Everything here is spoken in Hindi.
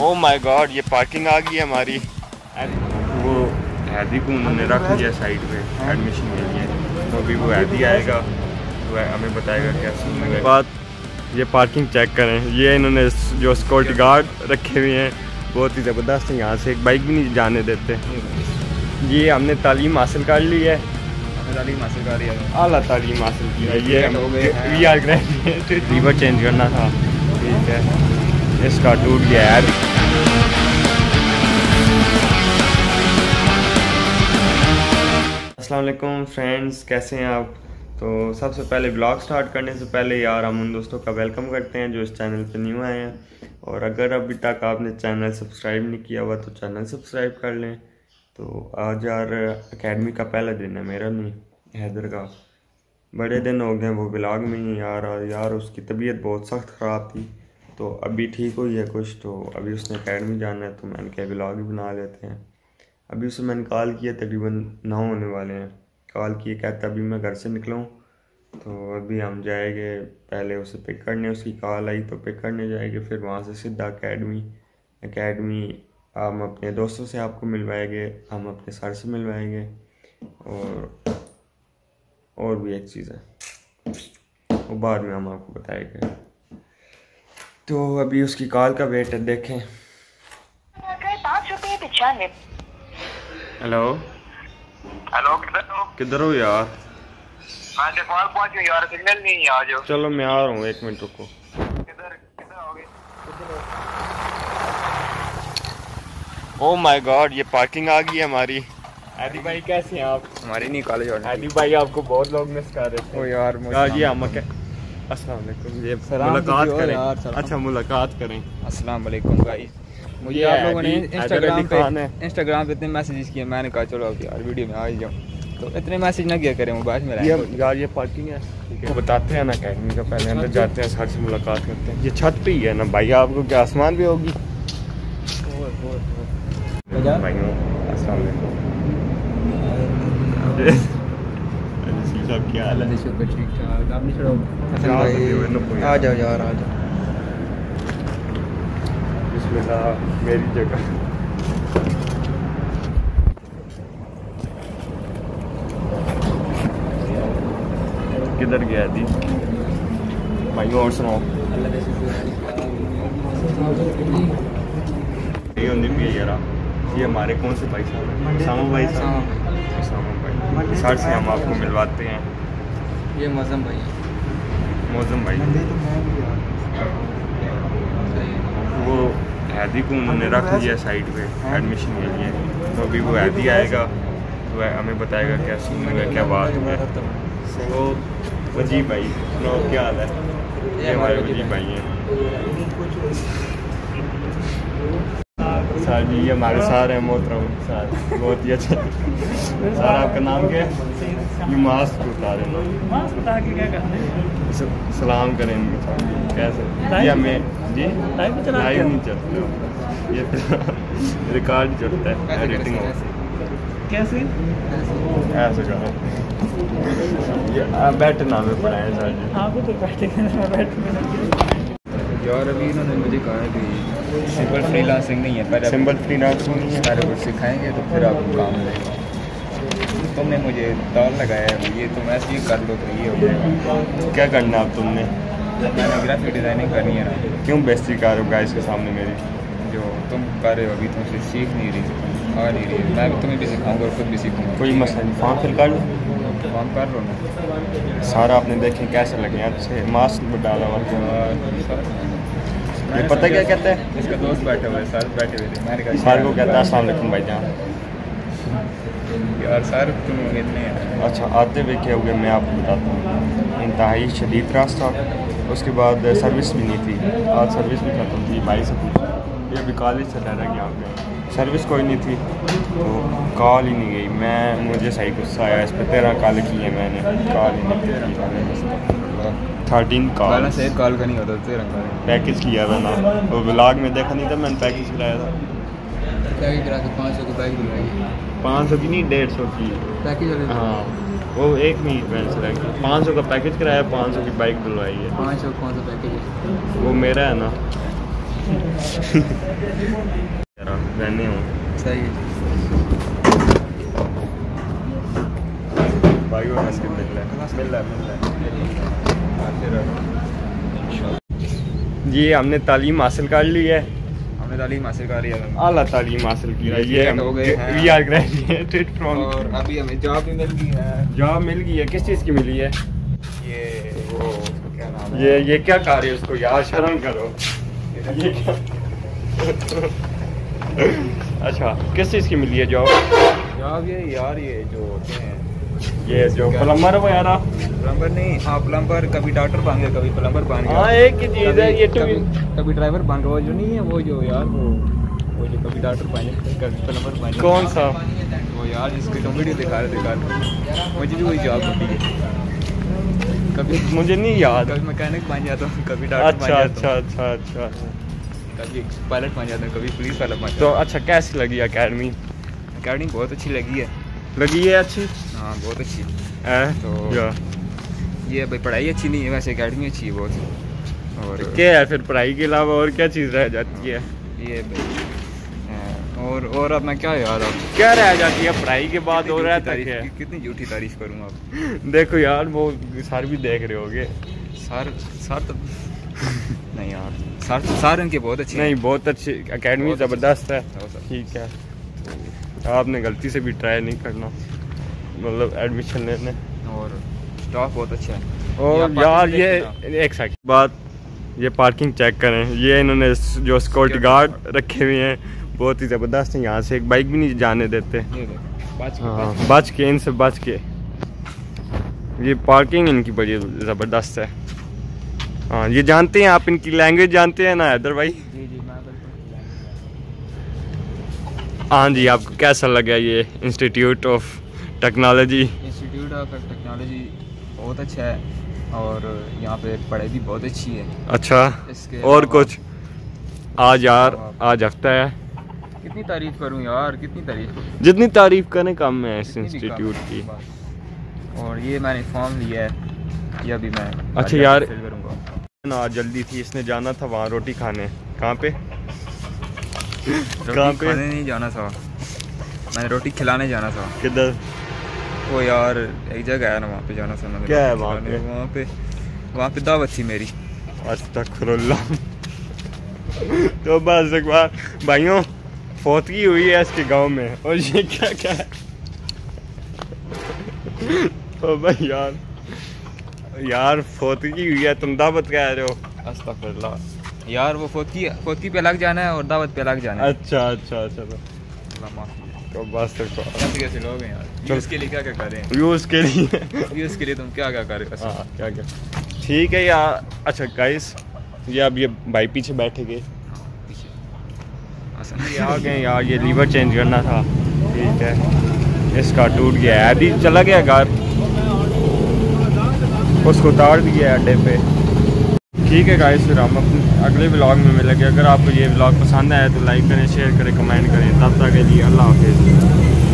ओ माय गॉड ये पार्किंग आ गई है हमारी वो हैदी को उन्होंने रख दिया साइड पे एडमिशन के लिए। तो अभी वो हैदी आएगा तो हमें बताएगा कैसे बात ये पार्किंग चेक करें। ये इन्होंने जो सिक्योरिटी गार्ड रखे हुए हैं बहुत ही ज़बरदस्त है। यहाँ से एक बाइक भी नहीं जाने देते। ये हमने तालीम हासिल कर ली है। तालीम हासिल कर है। अला तालीम हासिल की है। ये हो we are graduate lever change करना था। ठीक है। इसका टूट गया है। अस्सलाम फ्रेंड्स, कैसे हैं आप? तो सबसे पहले ब्लॉग स्टार्ट करने से पहले यार हम उन दोस्तों का वेलकम करते हैं जो इस चैनल पे न्यू आए हैं। और अगर अभी तक आपने चैनल सब्सक्राइब नहीं किया हुआ तो चैनल सब्सक्राइब कर लें। तो आज यार एकेडमी का पहला दिन है मेरा नहीं हैदर का बड़े दिन हो गए वो ब्लॉग में ही यार यार उसकी तबीयत बहुत सख्त ख़राब थी। तो अभी ठीक हुई है कुछ तो अभी उसने अकेडमी जाना है तो मैंने कहा ब्लॉग ही बना लेते हैं। अभी उसे मैंने कॉल किया, तकरीबन नौ होने वाले हैं। कॉल किए कहता अभी मैं घर से निकलूँ तो अभी हम जाएँगे, पहले उसे पिक करने, उसकी कॉल आई तो पिक करने जाएँगे, फिर वहाँ से सीधा अकेडमी अकेडमी हम अपने दोस्तों से आपको मिलवाएँगे, हम अपने सर से मिलवाएँगे, और और भी एक चीज़ है। वो बाद में हम आपको बताएँगे। तो अभी उसकी कॉल का वेट है देखें। हेलो। हेलो किधर हो? किधर हो यार? हाँ पहुँच यार सिग्नल नहीं है आज। चलो मैं आ रहा हूँ एक मिनट रुको। किधर किधर आओगे ओ माय गॉड ये पार्किंग आ गई है हमारी। आदि भाई कैसे हैं आप? हमारी नहीं कॉलेज आदि भाई आपको बहुत लोग मिस कर रहे थे। ओ यार मुझे यार ये हम क्या अस्सलाम ये मुलाकात करें। अच्छा मुलाकात करें। अस्सलाम वालेकुम गाइस मुझे आप लोगों ने इंस्टाग्राम पे इंस्टाग्राम पे इतने मैसेजेस किए मैंने कहा चलो अब यार वीडियो में आ जाऊँ। तो इतने मैसेज ना किया करें मोबाइल में ये यार ये पार्किंग है। ठीक है बताते हैं ना अकेडमी का पहले अंदर जाते हैं सर से मुलाकात करते हैं। ये छत पे ही है ना भाई आपको क्या आसमान भी होगी? भाइयों अस्सलाम वालेकुम साहब क्या हाल है? ठीक ठाक। कोई- आ जाओ यार आ जाओ। मेरी जगह। किधर गया दी? भाई और सुनाओ। ये होंगी यार ये हमारे कौन से भाई साहब हैं? सामू भाई साहब। सामू सर से हम आपको मिलवाते हैं। ये मौजम भाई। मौजम भाई। वो हैदी को उन्होंने रख दिया साइड पे एडमिशन के लिए। तो अभी वो हैदी आएगा तो हमें बताएगा क्या सीन हुआ है, क्या बात हुई है तो वजीब भाई क्या हाल है? ये हमारे वजीब भाई हैं। सर जी ये हमारे सार हैं मोहतरम सर बहुत ही अच्छा। सर आपका नाम क्या है? ये मास्क उतारे लो मास्क उतार के क्या करना है? सलाम करें इनके कैसे? ये हमें जी? लाइव नहीं चलते हो। ये तो रिकॉर्ड चलता है एडिटिंग हो? कैसे? ऐसे करो। ये बैठना में पड़ा है सर। जी आपको तो बैठे मैं बैठ यार अभी इन्होंने मुझे कहा है कि सिंपल फ्रीलांसिंग नहीं है पहले सिंबल फ्रीलांसिंग नहीं है। सारे कुछ सिखाएँगे तो फिर आपको काम मिलेगा तुमने मुझे ताल लगाया है ये तुम ऐसे ही कर लो तो ये हो जाएगा। क्या करना अब तुमने? मैंने ग्राफिक डिज़ाइनिंग करनी है ना। क्यों बेइज्जती कर रहे हो गाइस के सामने मेरी? जो तुम कर रहे हो अभी तुमसे सीख नहीं रही आ नहीं रही मैं भी तुम्हें भी सिखाऊँगा और खुद भी सीखूँगा। कोई मसला नहीं फॉर्म फिल कर लो। काम कर लो ना सारा आपने देखे कैसे लगे अच्छे? मास्क भी डाला हुआ ये पता क्या कहते हैं? इसका दोस्त बैठे हुए है सर बैठे हुए थे। मैंने कहा सर को कहता है असलम भाई जान। यार सर तुम इतने अच्छा आते हुए क्या हुए मैं आपको बताता हूँ। इंतहाई शदीद रास्ता। उसके बाद सर्विस भी नहीं थी। आज सर्विस भी ख़त्म थी भाई से पूछा। ये अभी कॉलेज से रह यहाँ पे सर्विस कोई नहीं थी। तो कॉल ही नहीं गई। मैं मुझे सही गुस्सा आया। इस पर तेरह कॉल की है मैंने। कॉल ही नहीं थर्टीन कॉल बैलेंस एक कॉल का नहीं होता तेरह कॉल पैकेज किया मैंने। वो ब्लॉग में देखा नहीं था मैंने पैकेज कराया था। पैकेज करा के पाँच सौ की बाइक दिलवाई पाँच सौ की नहीं डेढ़ सौ की। पैकेज हाँ वो एक मिनट में से रह पाँच सौ का पैकेज कराया पाँच सौ की बाइक दिलवाई है। पाँच सौ कौन सा पैकेज है वो मेरा है ना। रहने हो। सही है। भाई और इसके मिल रहा है। मिल रहा है मिल रहा है। ये हमने तालीम हासिल कर ली है। हमने तालीम हासिल कर लिया था आला तालीम हासिल की है। ये Graduate हो गए हैं। वी आर ग्रेजुएटेड फ्रॉम और अभी हमें जॉब भी मिल गई है। जॉब मिल गई है। किस चीज़ की मिली है? ये वो क्या नाम है? ये ये क्या कार्य है उसको? यार शर्म करो। ये क्या अच्छा किस चीज़ की मिली है जॉब जॉब ये यार ये जो होते हैं। ये जो? प्लम्बर वगैरह प्लम्बर नहीं हाँ प्लम्बर कभी डॉक्टर बन गया कभी प्लम्बर बन गया हाँ एक ही चीज़ है ये तो कभी, ड्राइवर बन वो जो नहीं है वो जो यार वो वो जो कभी डॉक्टर बन कभी प्लम्बर बन कौन सा? वो यार जिसकी तुम वीडियो दिखा रहे दिखा रहे मुझे भी वही जॉब होती है। कभी मुझे नहीं याद। कभी मैकेनिक बन जाता हूँ कभी डॉक्टर बन अच्छा अच्छा हूँ। अच्छा अच्छा। कभी पायलट बन जाता हूँ कभी पुलिस वाला बन तो अच्छा कैसी लगी अकेडमी अकेडमी बहुत अच्छी लगी है। लगी है अच्छी? हाँ बहुत अच्छी। है? तो- ये। भाई पढ़ाई अच्छी नहीं है वैसे अकेडमी अच्छी है बहुत। और क्या है फिर पढ़ाई के अलावा और क्या चीज़ रह जाती है? ये भाई, हाँ, और और अब मैं क्या यार अब? क्या रह जाती है? पढ़ाई के बाद और रहता तारीफ- है कितनी झूठी तारीफ़ करूँ अब? देखो यार वो सर भी देख रहे होगे। सर सर तो नहीं यार। सर इनके बहुत अच्छे नहीं बहुत अच्छी अकेडमी ज़बरदस्त है। ठीक है। आपने गलती से भी ट्राई नहीं करना। मतलब एडमिशन लेने। और स्टाफ बहुत अच्छा है। और यार ये एक सेकंड बात ये पार्किंग चेक करें। ये इन्होंने जो सिक्योरिटी गार्ड रखे हुए हैं बहुत ही ज़बरदस्त है। यहाँ से एक बाइक भी नहीं जाने देते। हाँ बच के। इनसे बच के। ये पार्किंग इनकी बड़ी ज़बरदस्त है। हाँ ये जानते हैं आप इनकी लैंग्वेज जानते हैं ना हैदर भाई? मैं हाँ। जी आपको कैसा लगा ये institute of technology institute of technology बहुत अच्छा है और यहाँ पे पढ़ाई भी बहुत अच्छी है। अच्छा इसके और कुछ? आज यार आज हफ़्ता है। कितनी तारीफ़ करूँ यार कितनी तारीफ़ जितनी तारीफ़ करें कम है इस इंस्टीट्यूट की। और ये मैंने फॉर्म लिया है ये अभी मैं अच्छा यार। ना जल्दी थी इसने जाना था वहाँ रोटी खाने। कहाँ पे? कहाँ पे? खाने नहीं जाना था। मैंने रोटी खिलाने जाना था। किधर? वो यार एक जगह है ना वहाँ पे जाना था मैंने क्या है वहाँ पे? वहाँ पे वहाँ पे दावत थी मेरी। अस्तगफुरुल्लाह। तो बस एक बार भाइयों फौतगी हुई है इसके गाँव में। और ये क्या क्या है? ओ भाई यार यार फौतगी हुई है तुम दावत कह रहे हो। अस्तगफुरुल्लाह। यार वो फोतकी फोतकी पे अलग जाना है और दावत पे अलग जाना है। अच्छा अच्छा अच्छा तो, अल्लाह माफ़ कीजिए। तो बस कैसे कैसे लोग हैं यार। चल। व्यूज़ के लिए क्या क्या कर रहे हैं? व्यूज़ के लिए। व्यूज़ के लिए तुम क्या क्या कर रहे हो? हाँ क्या क्या ठीक है यार। अच्छा गाइस ये अब ये भाई पीछे बैठे गए। आ गए यार ये लीवर चेंज करना था। ठीक है। इसका टूट गया है। अभी चला गया घर। उसको उतार दिया है अड्डे पे। ठीक है गाइस फिर हम अपने अगले ब्लॉग में मिलेंगे। अगर आपको ये ब्लॉग पसंद आया तो लाइक करें शेयर करें कमेंट करें। तब तक के लिए अल्लाह हाफिज़।